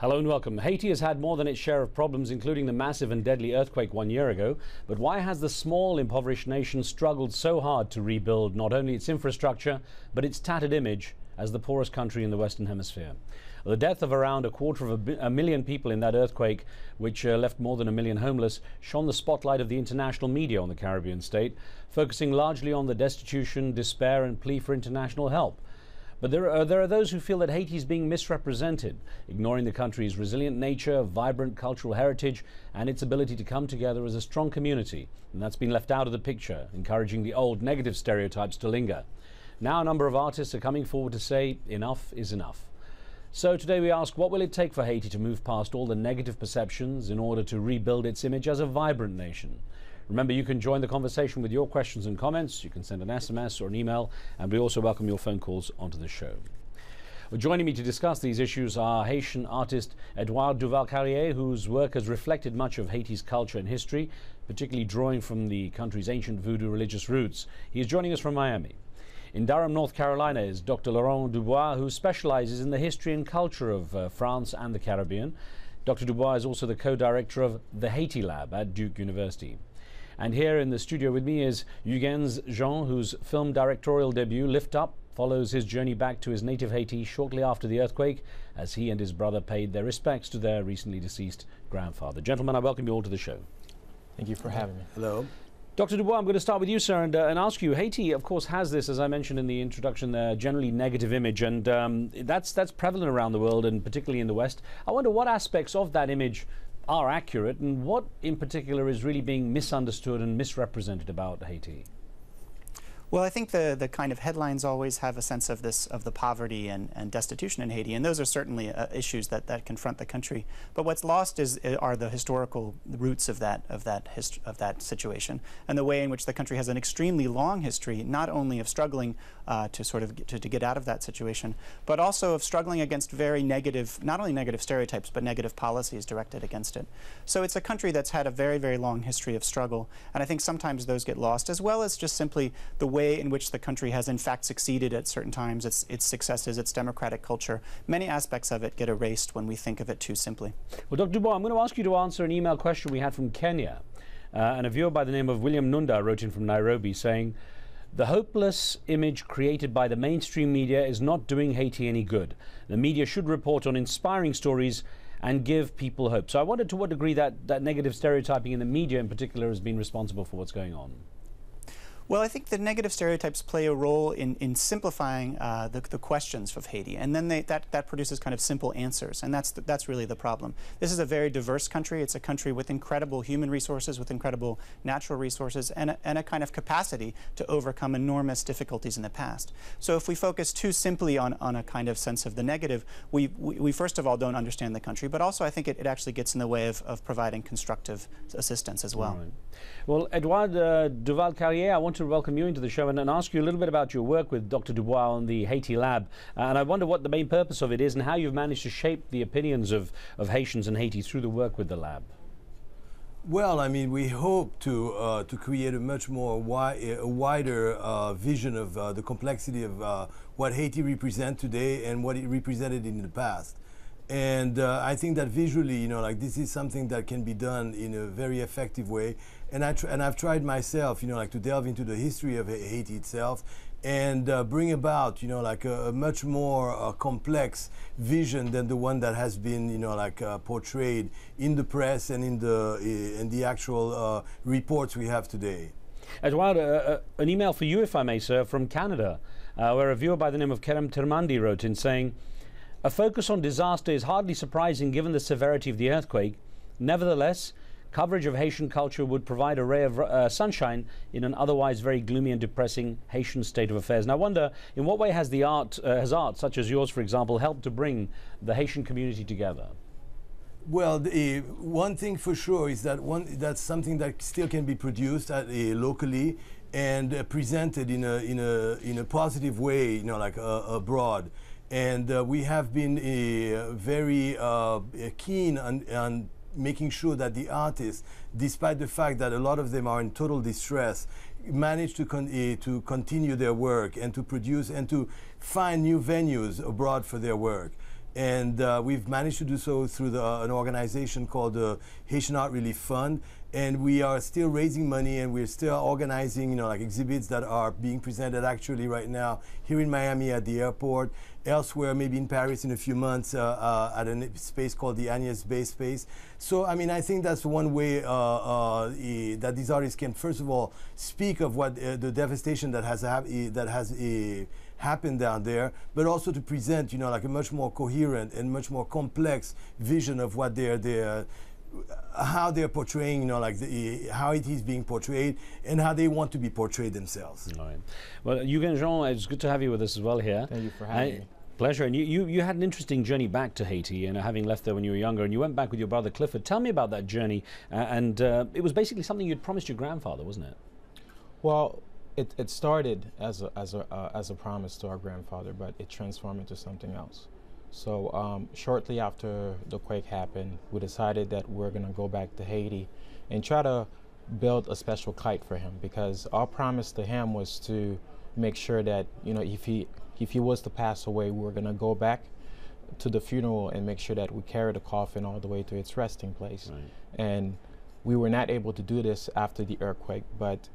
Hello and welcome. Haiti has had more than its share of problems, including the massive and deadly earthquake one year ago. But why has the small, impoverished nation struggled so hard to rebuild not only its infrastructure, but its tattered image as the poorest country in the Western Hemisphere? The death of around a quarter of a, a million people in that earthquake, which uh, left more than a million homeless, shone the spotlight of the international media on the Caribbean state, focusing largely on the destitution, despair, and plea for international help. But there are, there are those who feel that Haiti is being misrepresented, ignoring the country's resilient nature, vibrant cultural heritage, and its ability to come together as a strong community. And that's been left out of the picture, encouraging the old negative stereotypes to linger. Now, a number of artists are coming forward to say enough is enough. So today we ask what will it take for Haiti to move past all the negative perceptions in order to rebuild its image as a vibrant nation? Remember, you can join the conversation with your questions and comments. You can send an SMS or an email, and we also welcome your phone calls onto the show. Well, joining me to discuss these issues are Haitian artist Edouard Duval Carrié, whose work has reflected much of Haiti's culture and history, particularly drawing from the country's ancient voodoo religious roots. He is joining us from Miami. In Durham, North Carolina, is Dr. Laurent Dubois, who specializes in the history and culture of uh, France and the Caribbean. Dr. Dubois is also the co director of the Haiti Lab at Duke University. And here in the studio with me is Huguens Jean, whose film directorial debut, Lift Up, follows his journey back to his native Haiti shortly after the earthquake as he and his brother paid their respects to their recently deceased grandfather. Gentlemen, I welcome you all to the show. Thank you for having me. Hello. Dr. Dubois, I'm going to start with you, sir, and, uh, and ask you. Haiti, of course, has this, as I mentioned in the introduction, uh, generally negative image, and um, that's that's prevalent around the world, and particularly in the West. I wonder what aspects of that image are accurate and what in particular is really being misunderstood and misrepresented about Haiti? Well, I think the, the kind of headlines always have a sense of this of the poverty and, and destitution in Haiti, and those are certainly uh, issues that, that confront the country. But what's lost is are the historical roots of that of that of that situation, and the way in which the country has an extremely long history, not only of struggling uh, to sort of get, to, to get out of that situation, but also of struggling against very negative, not only negative stereotypes, but negative policies directed against it. So it's a country that's had a very very long history of struggle, and I think sometimes those get lost, as well as just simply the way way in which the country has in fact succeeded at certain times, its, its successes, its democratic culture. Many aspects of it get erased when we think of it too simply. Well, Dr. Dubois, I'm going to ask you to answer an email question we had from Kenya. Uh, and a viewer by the name of William Nunda wrote in from Nairobi saying, the hopeless image created by the mainstream media is not doing Haiti any good. The media should report on inspiring stories and give people hope. So I wondered to what degree that, that negative stereotyping in the media in particular has been responsible for what's going on. Well, I think the negative stereotypes play a role in, in simplifying uh, the, the, questions of Haiti, and then they, that, that produces kind of simple answers, and that's, the, that's really the problem. This is a very diverse country. It's a country with incredible human resources, with incredible natural resources, and a, and a kind of capacity to overcome enormous difficulties in the past. So if we focus too simply on, on a kind of sense of the negative, we, we, we first of all don't understand the country, but also I think it, it actually gets in the way of, of providing constructive assistance as well. Right. Well, Edouard uh, Duval Carrié, I want to welcome you into the show and, and, ask you a little bit about your work with Dr. Dubois on the Haiti Lab. Uh, and I wonder what the main purpose of it is and how you've managed to shape the opinions of, of Haitians and Haiti through the work with the lab. Well, I mean, we hope to uh, to create a much more wi a wider uh, vision of uh, the complexity of uh, what Haiti represents today and what it represented in the past. And uh, I think that visually, you know, like this is something that can be done in a very effective way. And, I and I've tried myself, you know, like to delve into the history of Haiti itself and uh, bring about, you know, like a, a much more uh, complex vision than the one that has been, you know, like uh, portrayed in the press and in the, in the actual uh, reports we have today. Edouard, uh, uh, an email for you, if I may, sir, from Canada, where a viewer by the name of Kerem Termandi wrote in saying, a focus on disaster is hardly surprising given the severity of the earthquake. Nevertheless, coverage of Haitian culture would provide a ray of uh, sunshine in an otherwise very gloomy and depressing Haitian state of affairs. And I wonder, in what way has the art, uh, has art such as yours, for example, helped to bring the Haitian community together? Well, the, one thing for sure is that one that's something that still can be produced at, uh, locally and uh, presented in a in a in a positive way, you know, like uh, abroad and uh, we have been uh, very uh, keen on, on, making sure that the artists, despite the fact that a lot of them are in total distress, manage to, con uh, to continue their work and to produce and to find new venues abroad for their work. and uh, we've managed to do so through the, an organization called the Haitian Art Relief Fund. And we are still raising money, and we're still organizing, you know, like exhibits that are being presented actually right now here in Miami at the airport, elsewhere, maybe in Paris in a few months uh, uh, at a space called the Agnès B. Space. So, I mean, I think that's one way uh, that these artists can, first of all, speak of what the devastation that has that has happen down there, but also to present, you know, like a much more coherent and much more complex vision of what they're, they're how they're portraying, you know, like the, how it is being portrayed and how they want to be portrayed themselves. Right. Well, Huguens Jean, it's good to have you with us as well here. Thank you for having me. Pleasure. And you, you, you, had an interesting journey back to Haiti, and having left there when you were younger, and you went back with your brother Clifford. Tell me about that journey. Uh, and uh, it was basically something you'd promised your grandfather, wasn't it? Well, it, it started as a, as, a, uh, as a promise to our grandfather, but it transformed into something else. So um, shortly after the quake happened, we decided that we're going to go back to Haiti and try to build a special kite for him because our promise to him was to make sure that you know if he if he was to pass away, we are going to go back to the funeral and make sure that we carry the coffin all the way to its resting place. Right. And we were not able to do this after the earthquake, but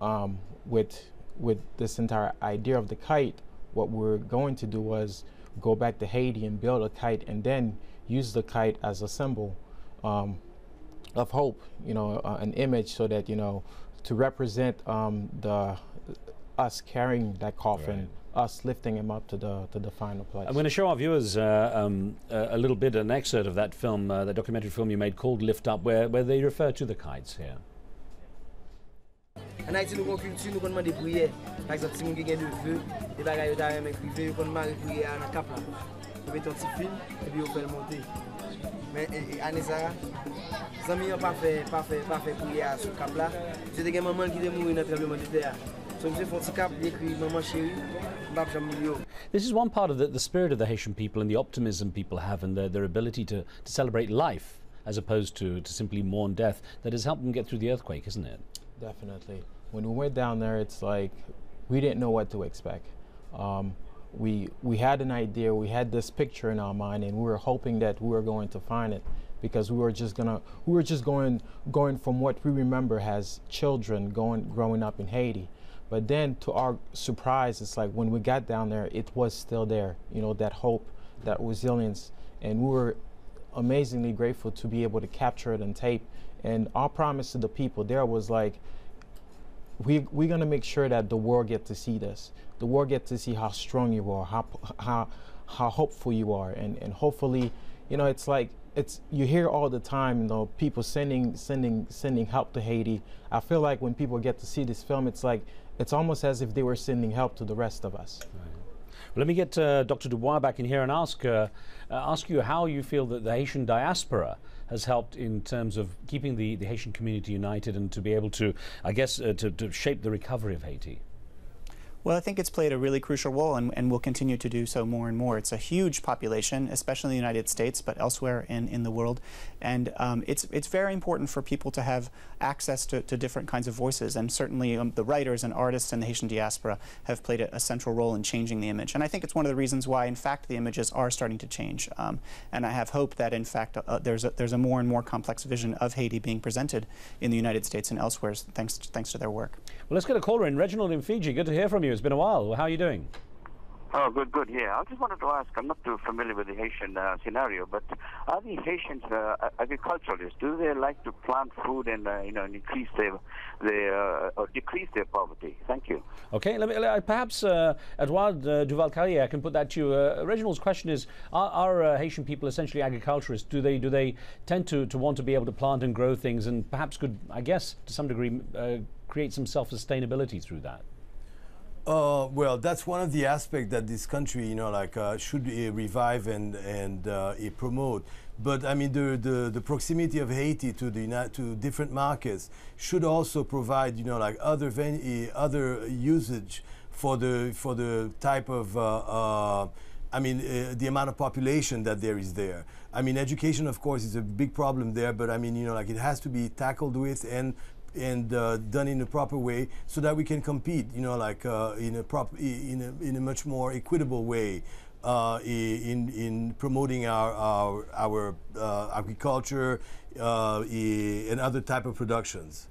um, with with this entire idea of the kite, what we're going to do was go back to Haiti and build a kite, and then use the kite as a symbol um, of hope, you know, uh, an image, so that you know, to represent um, the us carrying that coffin. Right us lifting him up to the to the final place. I'm going to show our viewers uh, um, a, a, little bit, an excerpt of that film, uh, the documentary film you made called Lift Up, where, where they refer to the kites here. An Haiti nou kon kultu, nou kon mande priye. Par exemple, si moun gen de vœu, de bagay yo ta remen prive, yo kon mande priye an la. Yo meton ti film, e bi yo fel monte. Men ane sa, zami yo pa fe, pa fe, pa fe priye a sou kap la. Se te gen maman ki de mou yon trembleman de terre. So mse fon. This is one part of the, the spirit of the Haitian people and the optimism people have and their, their ability to, to celebrate life as opposed to, to simply mourn death that has helped them get through the earthquake, isn't it? Definitely. When we went down there, it's like we didn't know what to expect. Um, we we had an idea, we had this picture in our mind, and we were hoping that we were going to find it because we were just gonna we were just going going from what we remember as children going growing up in Haiti. But then to our surprise, it's like when we got down there, it was still there. You know that hope, that resilience, and we were amazingly grateful to be able to capture it on tape and our promise to the people there was like, we, we're going to make sure that the world get to see this. The world get to see how strong you are, how, how, how hopeful you are. And, and hopefully, you know, it's like, it's you hear all the time, you know, people sending sending sending help to Haiti. I feel like when people get to see this film, it's like it's almost as if they were sending help to the rest of us. Right. Well, let me get uh, Dr. Dubois back in here and ask uh, uh, ask you how you feel that the Haitian diaspora has helped in terms of keeping the, the Haitian community united and to be able to, I guess, uh, to, to shape the recovery of Haiti? Well, I think it's played a really crucial role and, and will continue to do so more and more. It's a huge population, especially in the United States, but elsewhere in, in the world. And um, it's, it's very important for people to have access to, to different kinds of voices. And certainly um, the writers and artists in the Haitian diaspora have played a, a, central role in changing the image. And I think it's one of the reasons why, in fact, the images are starting to change. Um, and I have hope that, in fact, uh, there's, a, there's a more and more complex vision of Haiti being presented in the United States and elsewhere, thanks, thanks to their work. Well, let's get a caller in. Reginald in Fiji, good to hear from you. It's been a while. How are you doing? Oh, good, good. Yeah, I just wanted to ask. I'm not too familiar with the Haitian uh, scenario, but are the Haitians uh, agriculturalists? Do they like to plant food and uh, you know increase their their uh, or decrease their poverty? Thank you. Okay, let me uh, perhaps uh, Edouard Duval Carrié. I can put that to you. Reginald's question is: Are, are Haitian people essentially agriculturists? Do they do they tend to, to want to be able to plant and grow things, and perhaps could, I guess, to some degree, create some self sustainability through that? Uh, well, that's one of the aspects that this country, you know, like uh, should uh, revive and and uh, promote. But I mean, the, the, the proximity of Haiti to the to different markets should also provide, you know, like other other usage for the for the type of. Uh, uh, I mean, the amount of population that there is there. I mean, education, of course, is a big problem there, but I mean, you know, like it has to be tackled with and and uh, done in a proper way so that we can compete you know like uh, in a prop in a, in a much more equitable way uh, in, in promoting our, our, our uh, agriculture uh, and other type of productions.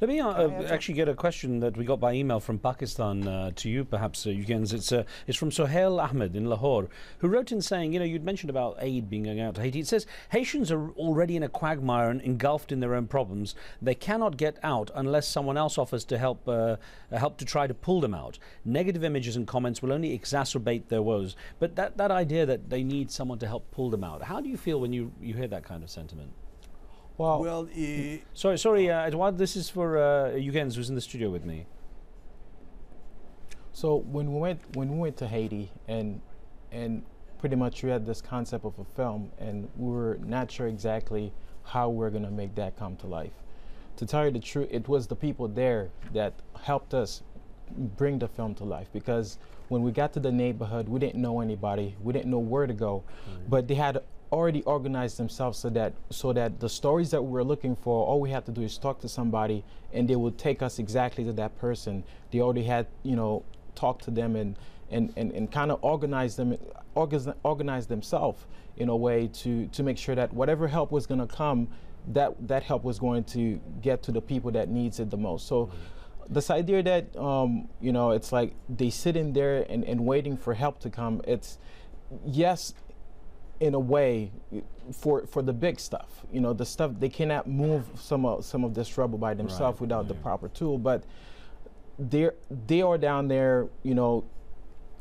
Let me uh, uh, actually get a question that we got by email from Pakistan uh, to you, perhaps, uh, Huguens. It's, uh, it's from Sohail Ahmed in Lahore, who wrote in saying, you know, you'd mentioned about aid being going out to Haiti. It says Haitians are already in a quagmire and engulfed in their own problems. They cannot get out unless someone else offers to help, uh, help to try to pull them out. Negative images and comments will only exacerbate their woes. But that, that idea that they need someone to help pull them out, how do you feel when you, you hear that kind of sentiment? Well, well uh, sorry, sorry, uh, Edouard. This is for uh, Huguens, who's in the studio with me. So when we went when we went to Haiti and and pretty much we had this concept of a film and we were not sure exactly how we we're gonna make that come to life. To tell you the truth, it was the people there that helped us bring the film to life because when we got to the neighborhood, we didn't know anybody, we didn't know where to go, mm. but they had already organized themselves so that so that the stories that we're looking for, all we have to do is talk to somebody, and they will take us exactly to that person. They already had you know talked to them and and and, and kind of organize them organize, organize themselves in a way to to make sure that whatever help was going to come that that help was going to get to the people that needs it the most so mm-hmm. this idea that um, you know it's like they sit in there and, and waiting for help to come it's yes in a way for for the big stuff you know the stuff they cannot move some of some of this rubble by themselves right, without the proper tool but they're they are down there you know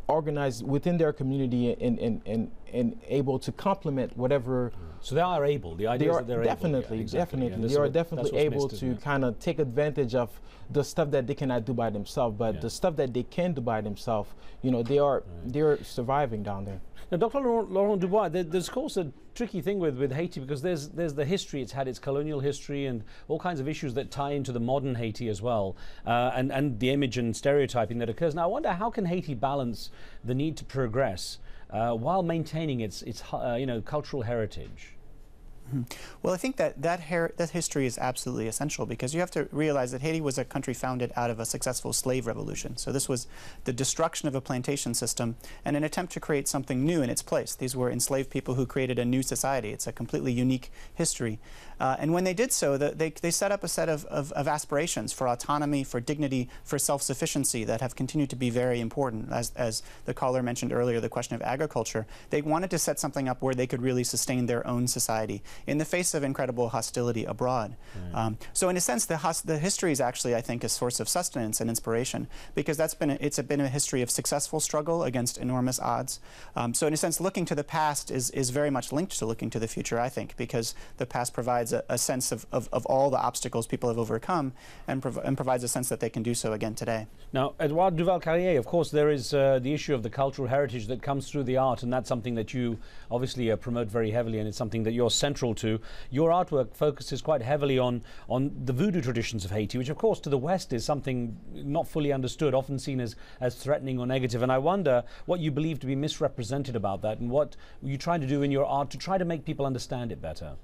organized within their community and and and, and able to complement whatever so they are able the idea they is that they're definitely able. Yeah, exactly. definitely yeah, they are definitely able to kind of take advantage of the stuff that they cannot do by themselves but yeah. the stuff that they can do by themselves you know they are right. they're surviving down there now, Dr. Laurent Dubois, there, there's of course a tricky thing with, with Haiti because there's there's the history. It's had its colonial history and all kinds of issues that tie into the modern Haiti as well, uh, and and the image and stereotyping that occurs. Now, I wonder how can Haiti balance the need to progress uh, while maintaining its its uh, you know cultural heritage. Mm-hmm. Well, I think that that, that history is absolutely essential because you have to realize that Haiti was a country founded out of a successful slave revolution. So this was the destruction of a plantation system and an attempt to create something new in its place. These were enslaved people who created a new society. It's a completely unique history. Uh, and when they did so, the, they, they set up a set of, of, of, aspirations for autonomy, for dignity, for self-sufficiency that have continued to be very important. As, as the caller mentioned earlier, the question of agriculture, they wanted to set something up where they could really sustain their own society in the face of incredible hostility abroad. Right. Um, so in a sense, the, the history is actually, I think, a source of sustenance and inspiration because that's been a, it's a, been a history of successful struggle against enormous odds. Um, so in a sense, looking to the past is, is very much linked to looking to the future, I think, because the past provides a, a sense of, of, of, all the obstacles people have overcome and, prov and, provides a sense that they can do so again today. Now, Edouard Duval-Carrié, of course, there is uh, the issue of the cultural heritage that comes through the art, and that's something that you obviously uh, promote very heavily, and it's something that you're central to. Your artwork focuses quite heavily on, on the voodoo traditions of Haiti, which, of course, to the West is something not fully understood, often seen as, as threatening or negative. And I wonder what you believe to be misrepresented about that and what you try to do in your art to try to make people understand it better.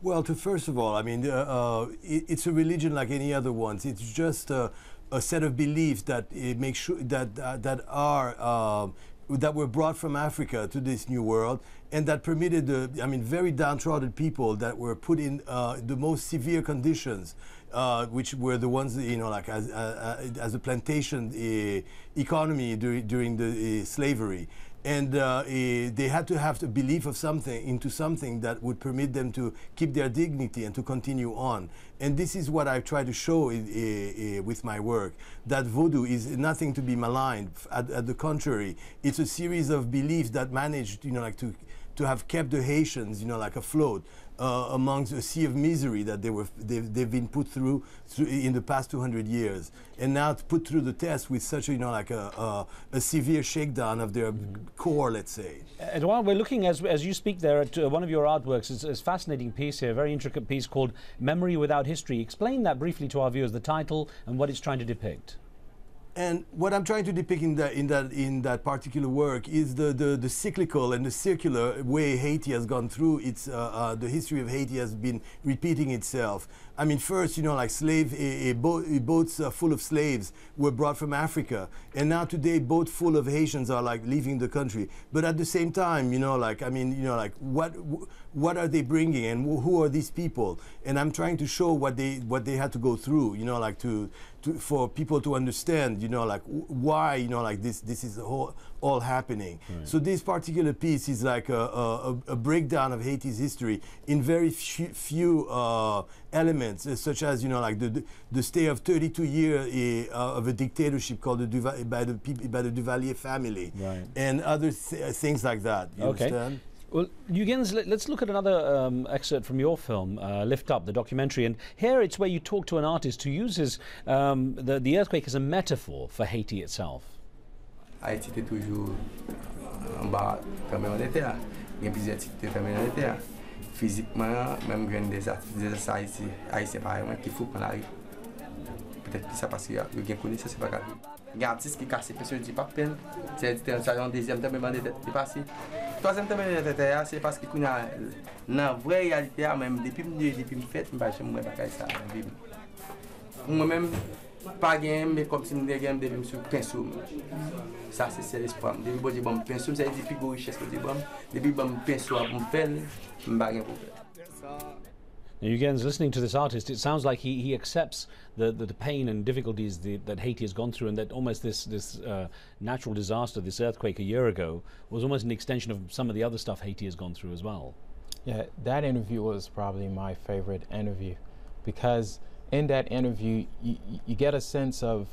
Well, to first of all, I mean, uh, uh, it, it's a religion like any other ones. It's just a set of beliefs that makes sure that that are um, that were brought from Africa to this new world, and that permitted the, I mean, very downtrodden people that were put in uh, the most severe conditions, uh, which were the ones, you know, like as, uh, as a plantation economy during, during the slavery and uh, eh, they had to have the belief of something into something that would permit them to keep their dignity and to continue on. And this is what I try to show eh, eh, with my work, that voodoo is nothing to be maligned. At, at, the contrary, it's a series of beliefs that managed, you know, like to, to have kept the Haitians, you know, like afloat uh, amongst a sea of misery that they were they've, they've been put through, through, in the past 200 years, and now put through the test with such a, you know like a, a, a severe shakedown of their core, let's say. Edouard, we're looking as as you speak there at uh, one of your artworks. It's, it's a fascinating piece here, a very intricate piece called "Memory Without History." Explain that briefly to our viewers, the title and what it's trying to depict. And what I'm trying to depict in that in that in that particular work is the the, the cyclical and the circular way Haiti has gone through. It's uh, uh, the history of Haiti has been repeating itself. I mean, first, you know, like slave a, a boat, a boats uh, full of slaves were brought from Africa, and now today, boats full of Haitians are like leaving the country. But at the same time, you know, like I mean, you know, like what what are they bringing, and who are these people? And I'm trying to show what they what they had to go through, you know, like to to, for people to understand, you know, like why, you know, like this, this is all, all happening. Right. So this particular piece is like a, a, a, breakdown of Haiti's history in very few, uh, elements, uh, such as, you know, like the, the stay of 32 years uh, of a dictatorship called the Duva by the by the Duvalier family, right. and other th things like that. You okay. understand? Well, Huguens, let's look at another um, excerpt from your film, uh, Lift Up, the documentary. And here it's where you talk to an artist who uses um, the, the earthquake as a metaphor for Haiti itself. Haiti te toujou an ba trembe an lete a. Gen pizye ti te trembe an lete a. Fizikman, menm gwen de sa Haiti, Haiti se pare mwen ki fou pan la ri. Petet pi sa pasi yo gen koni, sa se pa gade. Gen atis ki kase pesyon di pa pel. Se di te an chalon dezyem tembe man de pasi. Toazem tembe de tete a, se paski kou nan vre realite a menm. Depi mwen de, depi mwen fet, mwen pa jem mwen bakay sa. Mwen menm... pas ça Moi-même, pas de mais comme si je suis depuis que je suis pinceau. Ça, c'est l'espoir. Depuis que je suis pinceau, c'est depuis que je suis Depuis que je suis pinceau, je ne fais pas Now, again, listening to this artist, it sounds like he, he accepts the, the, the pain and difficulties the, that Haiti has gone through, and that almost this, this uh, natural disaster, this earthquake a year ago, was almost an extension of some of the other stuff Haiti has gone through as well. Yeah, that interview was probably my favorite interview because in that interview, you, you get a sense of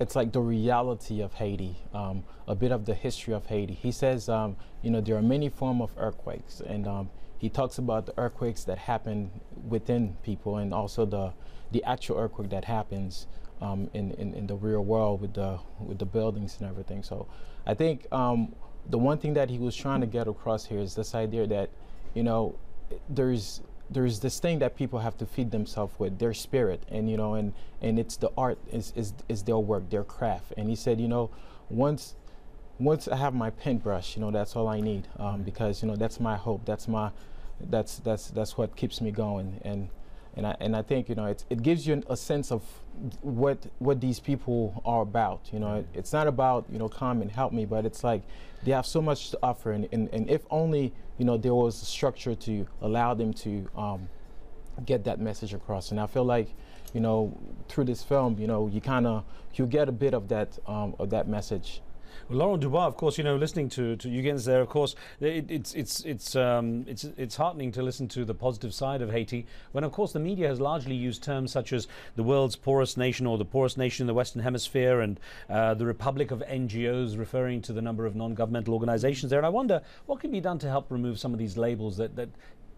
it's like the reality of Haiti, um, a bit of the history of Haiti. He says, um, you know, there are many form of earthquakes, and um, he talks about the earthquakes that happen within people and also the the actual earthquake that happens um, in, in, in the real world with the with the buildings and everything. So I think um, the one thing that he was trying to get across here is this idea that you know there's there's this thing that people have to feed themselves with their spirit and you know and and it's the art is, is is their work their craft and he said you know once once I have my paintbrush, you know, that's all I need um, because you know that's my hope. That's my that's that's that's what keeps me going. And and I and I think you know it it gives you an, a sense of what what these people are about. You know, it, it's not about you know come and help me, but it's like they have so much to offer, and and, and if only you know there was a structure to allow them to um, get that message across. And I feel like you know through this film, you know, you kind of you get a bit of that um, of that message. Well, Laurent Dubois, of course, you know, listening to to Huguens there, of course, it, it's it's it's um, it's it's heartening to listen to the positive side of Haiti, when of course the media has largely used terms such as the world's poorest nation or the poorest nation in the Western Hemisphere and uh, the Republic of NGOs, referring to the number of non-governmental organizations there. And I wonder what can be done to help remove some of these labels that that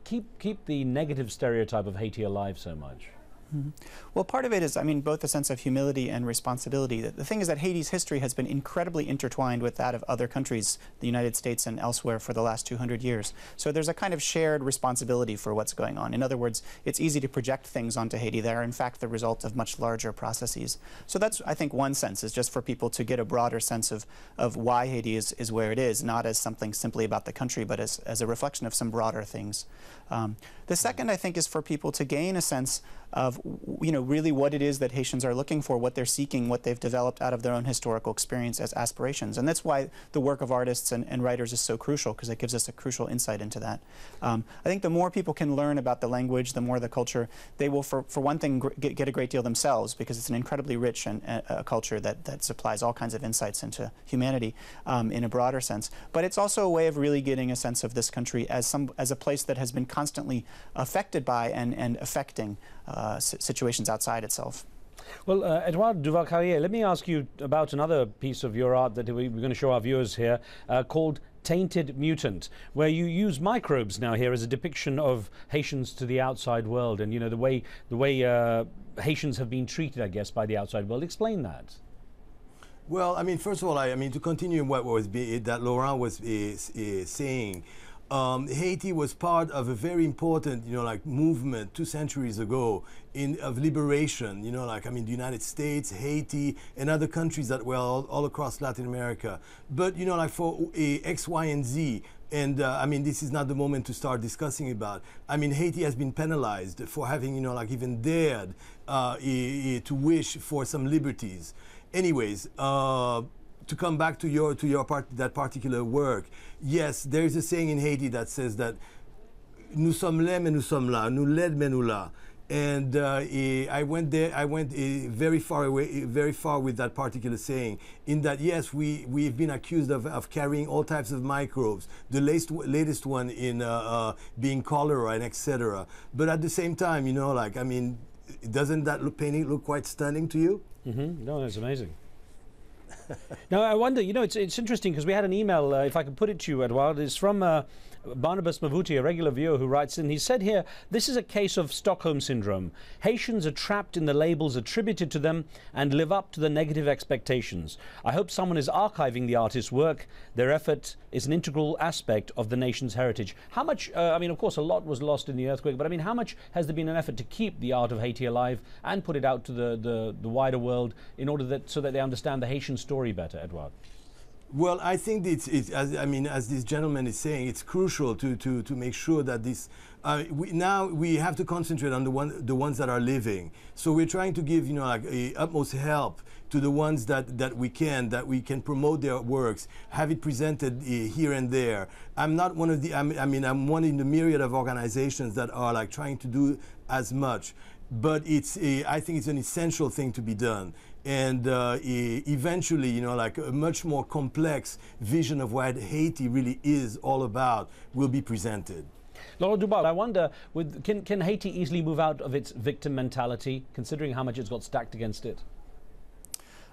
keep keep the negative stereotype of Haiti alive so much. Mm -hmm. Well, part of it is, I mean, both a sense of humility and responsibility. The thing is that Haiti's history has been incredibly intertwined with that of other countries, the United States and elsewhere, for the last 200 years. So there's a kind of shared responsibility for what's going on. In other words, it's easy to project things onto Haiti that are, in fact, the result of much larger processes. So that's, I think, one sense, is just for people to get a broader sense of, of why Haiti is, is where it is, not as something simply about the country, but as, as a reflection of some broader things. Um, the second, I think, is for people to gain a sense of you know really what it is that Haitians are looking for, what they're seeking, what they've developed out of their own historical experience as aspirations, and that's why the work of artists and, and writers is so crucial because it gives us a crucial insight into that. Um, I think the more people can learn about the language, the more the culture, they will, for, for one thing, get, get, a great deal themselves because it's an incredibly rich and uh, a culture that that supplies all kinds of insights into humanity um, in a broader sense. But it's also a way of really getting a sense of this country as some as a place that has been constantly affected by and and affecting situations outside itself. Well, uh, Edouard Duval-Carrié, let me ask you about another piece of your art that we, are going to show our viewers here uh, called Tainted Mutant, where you use microbes now here as a depiction of Haitians to the outside world and, you know, the way, the way uh, Haitians have been treated, I guess, by the outside world. Explain that. Well, I mean, first of all, I, I mean, to continue what was be, that Laurent was is, is saying, um, Haiti was part of a very important, you know, like movement two centuries ago in of liberation. You know, like I mean, the United States, Haiti, and other countries that were all, all across Latin America. But you know, like for a X, Y, and Z, and uh, I mean, this is not the moment to start discussing about. I mean, Haiti has been penalized for having, you know, like even dared uh, to wish for some liberties. Anyways, uh, to come back to your to your part that particular work, yes, there is a saying in Haiti that says that nous sommes là, mais nous sommes là, nous l'aide, mais nous là. And uh, I went there. I went uh, very far away, very far with that particular saying. In that, yes, we we've been accused of, of carrying all types of microbes. The latest latest one in uh, uh being cholera and etc. But at the same time, you know, like I mean, doesn't that look, painting look quite stunning to you? Mm-hmm. No, that's amazing. Now I wonder, you know, it's it's interesting because we had an email. Uh, if I could put it to you, Edouard, it's from uh, Barnabas Mavuti, a regular viewer who writes in. He said here, "This is a case of Stockholm syndrome. Haitians are trapped in the labels attributed to them and live up to the negative expectations. I hope someone is archiving the artist's work. Their effort is an integral aspect of the nation's heritage. How much? Uh, I mean, of course, a lot was lost in the earthquake, but I mean, how much has there been an effort to keep the art of Haiti alive and put it out to the the, the wider world in order that so that they understand the Haitian story?" better, Edouard? Well, I think it's, it's as, I mean, as this gentleman is saying, it's crucial to, to, to make sure that this, uh, we, now we have to concentrate on the, one, the ones that are living. So we're trying to give, you know, like a utmost help to the ones that, that we can, that we can promote their works, have it presented uh, here and there. I'm not one of the, I'm, I mean, I'm one in the myriad of organizations that are like trying to do as much but it's a, I think it's an essential thing to be done. And uh, eventually, you know, like a much more complex vision of what Haiti really is all about will be presented. Laurent Dubois, I wonder, with, can, can Haiti easily move out of its victim mentality, considering how much it's got stacked against it?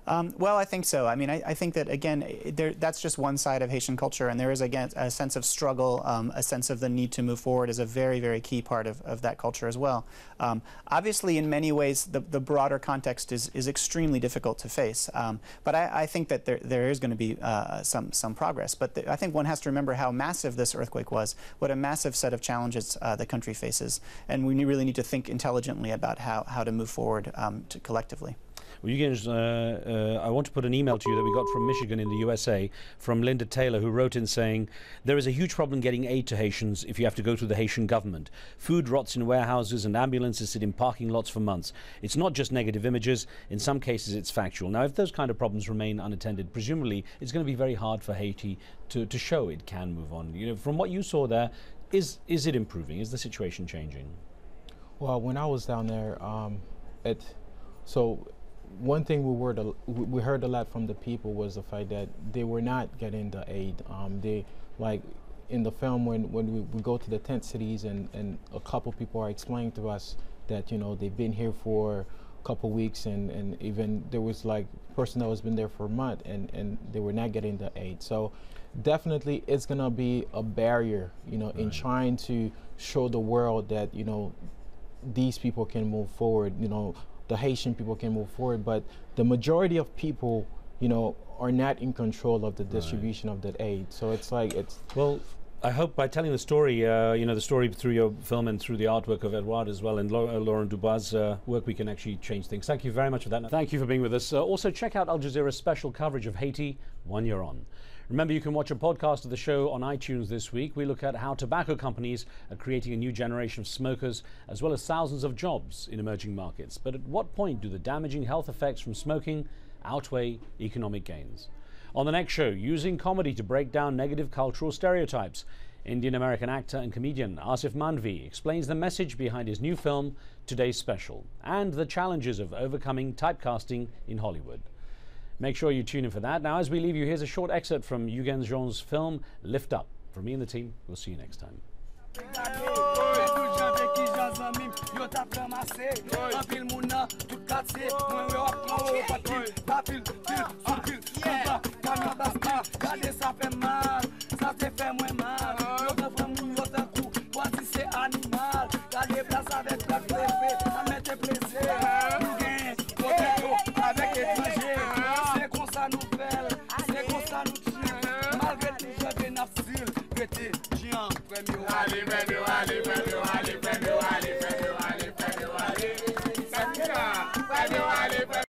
Um, well, I think so. I mean, I, I think that again, there, that's just one side of Haitian culture, and there is again a sense of struggle, um, a sense of the need to move forward is a very, very key part of, of that culture as well. Um, obviously, in many ways, the, the broader context is, is extremely difficult to face. Um, but I, I, think that there, there is going to be uh, some some progress. But the, I think one has to remember how massive this earthquake was, what a massive set of challenges uh, the country faces, and we really need to think intelligently about how, how to move forward um, to collectively. Well, you uh, uh, I want to put an email to you that we got from Michigan in the USA from Linda Taylor, who wrote in saying, There is a huge problem getting aid to Haitians if you have to go through the Haitian government. Food rots in warehouses and ambulances sit in parking lots for months. It's not just negative images, in some cases, it's factual. Now, if those kind of problems remain unattended, presumably it's going to be very hard for Haiti to, to show it can move on. You know, from what you saw there, is, is it improving? Is the situation changing? Well, when I was down there, um, it so one thing we were we heard a lot from the people was the fact that they were not getting the aid. Um, they like in the film when when we, we go to the tent cities and and a couple people are explaining to us that you know they've been here for a couple weeks and and even there was like a person that was been there for a month and and they were not getting the aid. So definitely it's gonna be a barrier, you know, right. in trying to show the world that you know these people can move forward. You know, the Haitian people can move forward. But the majority of people, you know, are not in control of the distribution right. of that aid. So it's like it's well. I hope by telling the story, uh, you know, the story through your film and through the artwork of Edouard as well, and uh, Laurent Dubois' uh, work, we can actually change things. Thank you very much for that. Thank you for being with us. Uh, also, check out Al Jazeera's special coverage of Haiti one year on. Remember, you can watch a podcast of the show on iTunes this week. We look at how tobacco companies are creating a new generation of smokers, as well as thousands of jobs in emerging markets. But at what point do the damaging health effects from smoking outweigh economic gains? On the next show, using comedy to break down negative cultural stereotypes. Indian American actor and comedian Aasif Mandvi explains the message behind his new film, Today's Special, and the challenges of overcoming typecasting in Hollywood. Make sure you tune in for that. Now, as we leave you, here's a short excerpt from Huguens Jean's film, Lift Up. From me and the team, we'll see you next time. Yeah.